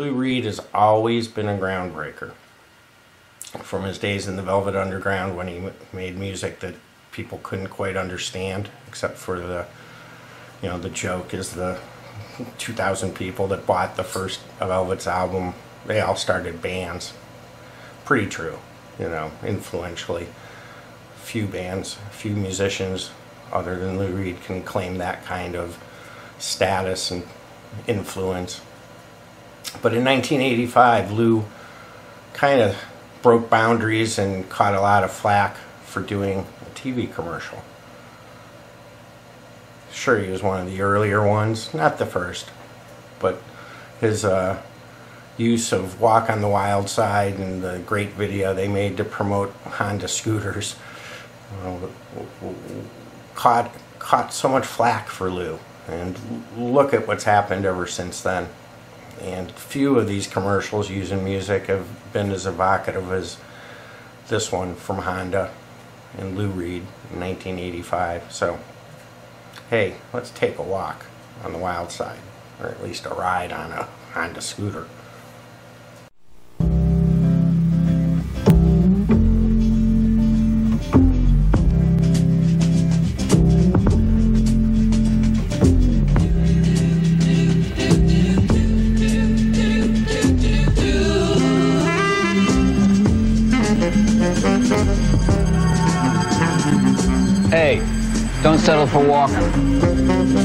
Lou Reed has always been a groundbreaker. From his days in the Velvet Underground when he made music that people couldn't quite understand, except for the, you know, the joke is the 2,000 people that bought the first Velvet's album, they all started bands. Pretty true, you know, influentially. Few bands, few musicians other than Lou Reed can claim that kind of status and influence. But in 1985, Lou kind of broke boundaries and caught a lot of flack for doing a TV commercial. Sure, he was one of the earlier ones, not the first, but his uh, use of Walk on the Wild Side and the great video they made to promote Honda scooters uh, caught, caught so much flack for Lou. And look at what's happened ever since then. And few of these commercials using music have been as evocative as this one from Honda and Lou Reed in 1985. So, hey, let's take a walk on the wild side, or at least a ride on a Honda scooter. Hey, don't settle for walking.